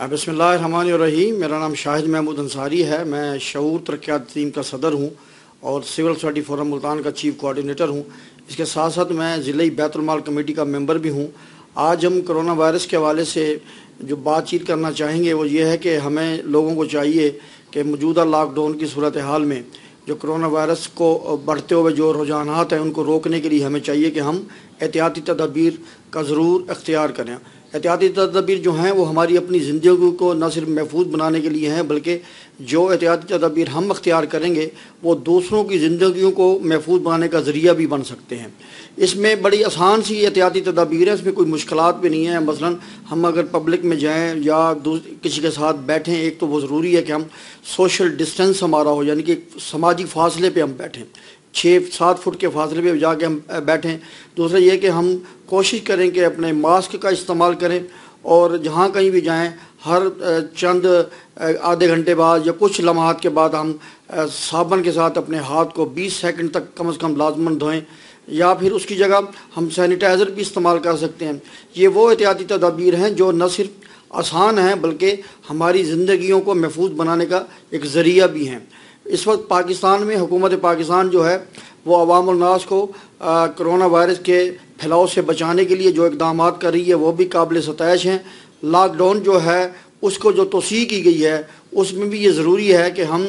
रही मेरा नाम शाहिद महमूद अंसारी है। मैं शूर तरक्यात टीम का सदर हूँ और सिविल सोसाइटी फोरम मुल्तान का चीफ कोऑर्डिनेटर हूँ। इसके साथ साथ मैं ज़िले बैतुलमाल कमेटी का मेंबर भी हूँ। आज हम कोरोना वायरस के हवाले से जो बातचीत करना चाहेंगे, वो ये है कि हमें लोगों को चाहिए कि मौजूदा लॉकडाउन की सूरत हाल में जो कोरोना वायरस को बढ़ते हुए जो रुझानात हैं, उनको रोकने के लिए हमें चाहिए कि हम एहतियाती तदाबीर का ज़रूर अख्तियार करें। एहतियाती तदाबीर जो हैं, वो हमारी अपनी ज़िंदगी को न सिर्फ़ महफूज बनाने के लिए हैं, बल्कि जो एहतियाती तदाबीर हम अख्तियार करेंगे, वो दूसरों की ज़िंदगी को महफूज बनाने का ज़रिया भी बन सकते हैं। इसमें बड़ी आसान सी एहतियाती तदाबीर है, इसमें कोई मुश्किल भी नहीं है। मसलन, हम अगर पब्लिक में जाएँ या किसी के साथ बैठें, एक तो वो ज़रूरी है कि हम सोशल डिस्टेंस हमारा हो, यानी कि समाजी फासले पर हम बैठें। छः सात फुट के फासले पे जाके हम बैठें दूसरा ये कि हम कोशिश करें कि अपने मास्क का इस्तेमाल करें और जहाँ कहीं भी जाएँ, हर चंद आधे घंटे बाद या कुछ लम्हात के बाद हम साबन के साथ अपने हाथ को 20 सेकंड तक कम से कम लाजमन धोएँ या फिर उसकी जगह हम सैनिटाइज़र भी इस्तेमाल कर सकते हैं। ये वो एहतियाती तदाबीर हैं जो न सिर्फ़ आसान हैं, बल्कि हमारी ज़िंदगियों को महफूज बनाने का एक ज़रिया भी हैं। इस वक्त पाकिस्तान में हुकूमत पाकिस्तान जो है, वो अवामनास को कोरोना वायरस के फैलाव से बचाने के लिए जो इकदाम कर रही है, वो भी काबिल सतश हैं। लॉकडाउन जो है, उसको जो तोसी की गई है, उसमें भी ये ज़रूरी है कि हम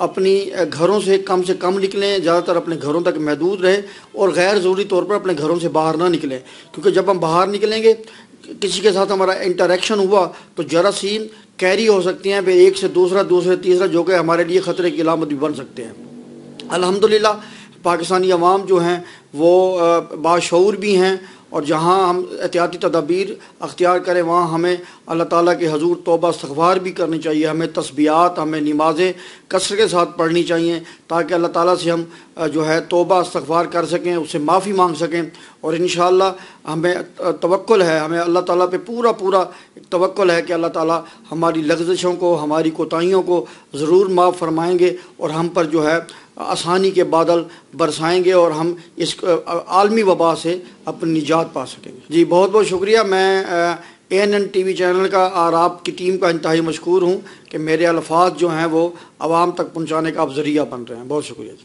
अपनी घरों से कम से कम निकलें, ज़्यादातर अपने घरों तक महदूद रहें और गैर ज़रूरी तौर पर अपने घरों से बाहर ना निकलें। क्योंकि जब हम बाहर निकलेंगे, किसी के साथ हमारा इंटरेक्शन हुआ तो जरासीम कैरी हो सकती हैं, फिर एक से दूसरा, दूसरे, तीसरा, जो कि हमारे लिए ख़तरे की अलामत भी बन सकते हैं। अल्हम्दुलिल्लाह, पाकिस्तानी अवाम जो हैं, वो बाशूर भी हैं और जहाँ हम एहतियाती तदाबीर अख्तियार करें, वहाँ हमें अल्लाह ताला के हजूर तोबा इस्तगफार भी करनी चाहिए। हमें तस्बियात, हमें नमाज़ें कसर के साथ पढ़नी चाहिए ताकि अल्लाह ताला से हम जो है, तोबा इस्तगफार कर सकें, उससे माफ़ी मांग सकें। और इन हमें तवक्ल है, हमें अल्लाह ताला पे पूरा पूरा तवक्ल है कि अल्लाह ताला हमारी लग्जशों को, हमारी कोताहियों को ज़रूर माफ़ फरमाएँगे और हम पर जो है आसानी के बादल बरसाएँगे और हम इस आलमी वबा से अपनी निजात पा सकेंगे। जी, बहुत बहुत शुक्रिया। मैं A N N T V channel का और आपकी टीम का इंतहाई मशहूर हूँ कि मेरे अल्फाज जो हैं वो आवाम तक पहुँचाने का आप ज़रिया बन रहे हैं। बहुत शुक्रिया जी।